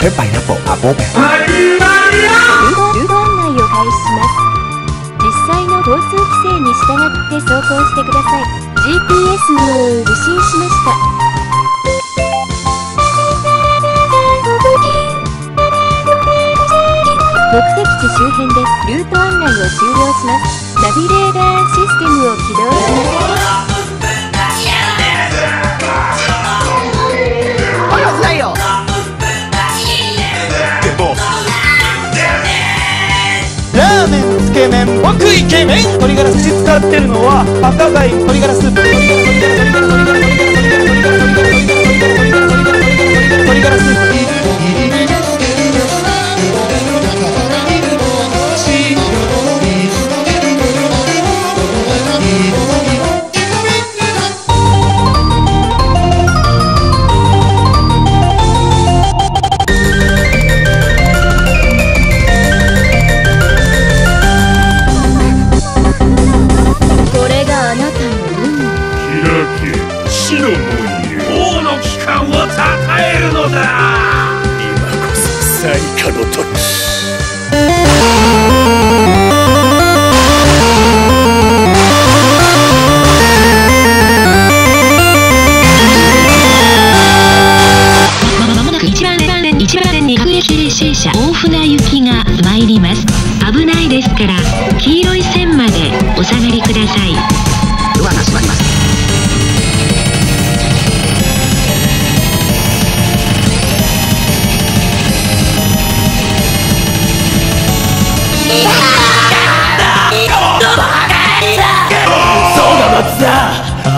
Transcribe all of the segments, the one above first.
ペッパイナポアポペルート案内を開始します。実際の交通規制に従って走行してください。GPS を受信しました。目的地周辺でルート案内を終了しますナビレーダーシステムを起動します。ラーメンつけ麺僕イケメン鶏ガラス使ってるのは赤貝鶏ガラス鶏ガラス鶏ガラス鶏ガラス。の帰還をたたえるのだ。今こそ最下の時危ないですから黄色い線までお下がりください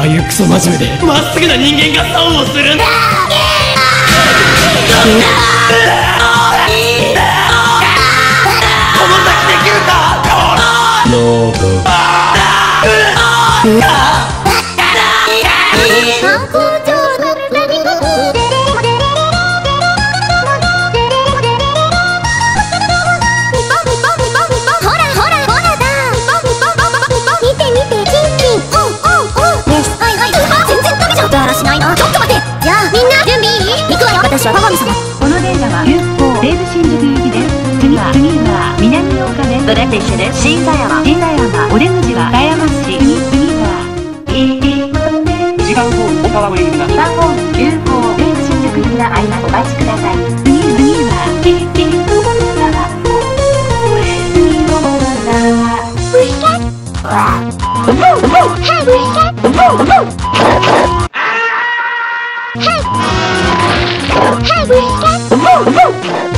いうクソ真面目で。まっすぐな人間が損をするんだ。ほら私は鏡様。この電車は急行西武新宿行きです次は次は南大岡ですどれで一緒です新田山。新田山お出口は狭山市。次次は時間ホーム岡川行きが2番ホーム急行西武新宿行きがあります。お待ちください。次次はは次「飛ばせルリは雨宮ル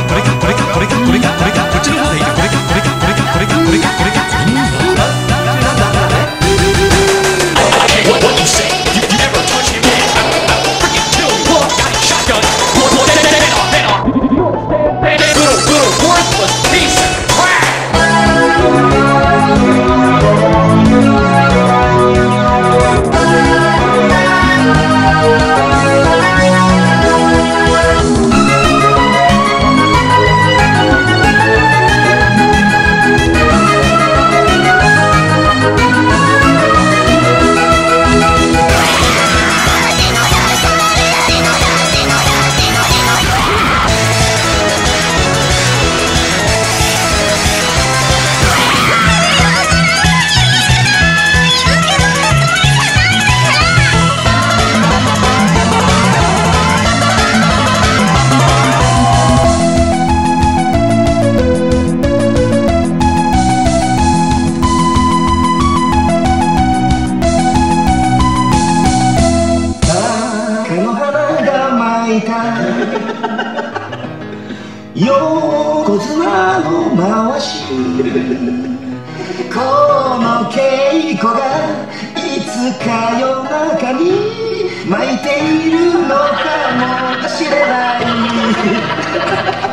しい。この稽古がいつか夜中に巻いているのかもしれない。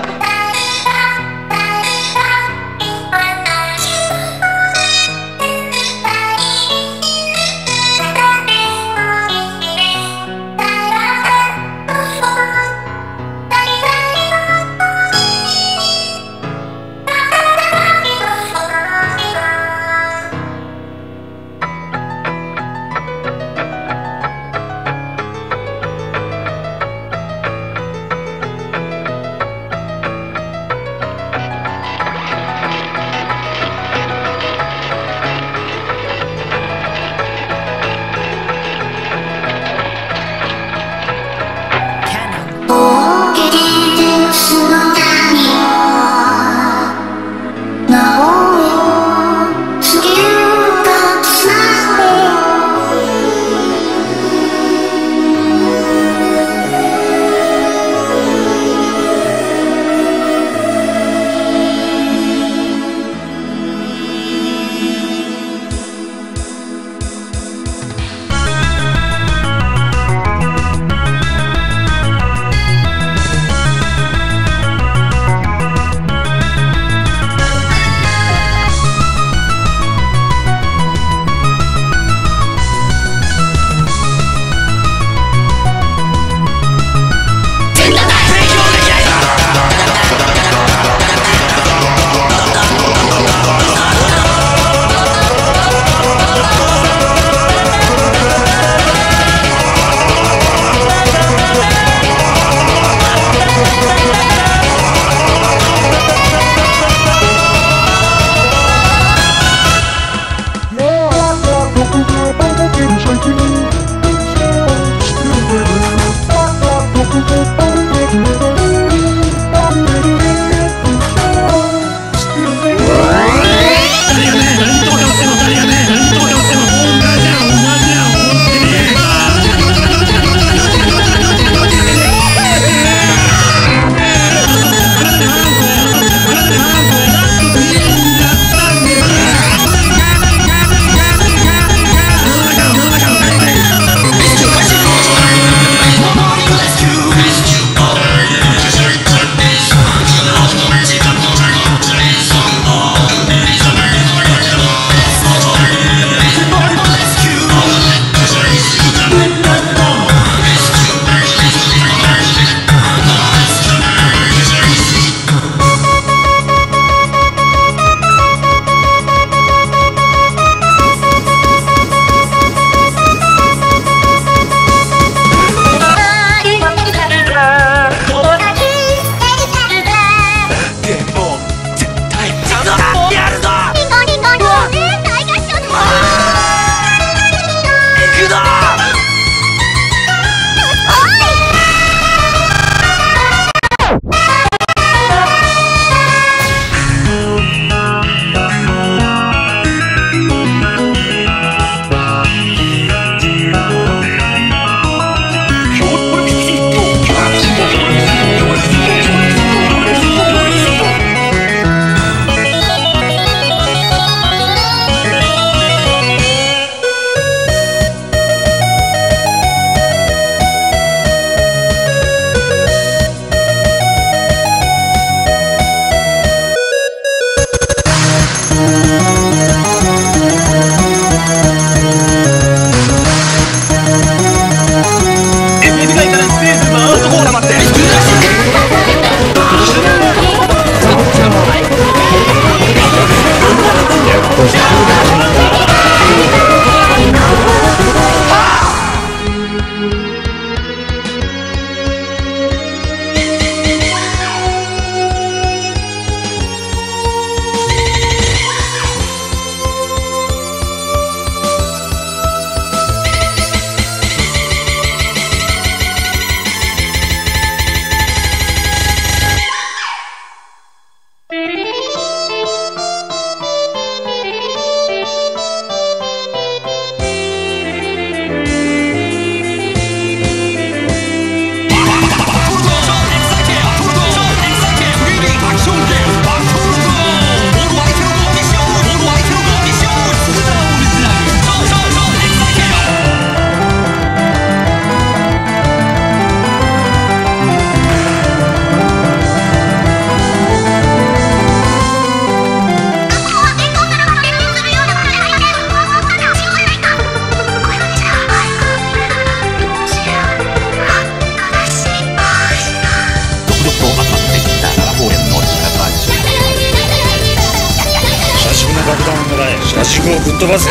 リです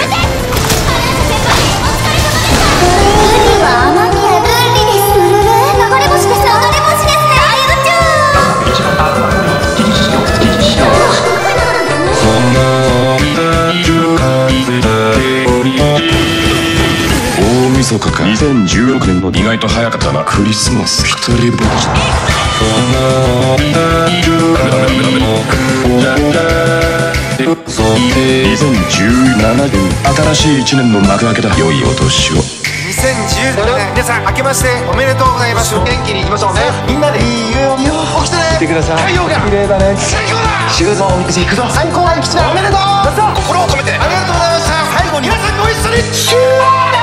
ルルル流れ星です流れ星ですねあゆちゃん大晦日か。2016年の意外と早か。ったなクリスマス一人ぼっち2017年新しい1年の幕開けだ。良いお年を。2017年。皆さん明けましておめでとうございます。元気にいきましょうね。みんなでいい夢を見よう起きてね。見てください。太陽が。綺麗だね。最高だ。修造おみ行くぞ。最高だ生きおめでとう。心を込めて。ありがとうございました。最後に。皆さんご一緒に。シュー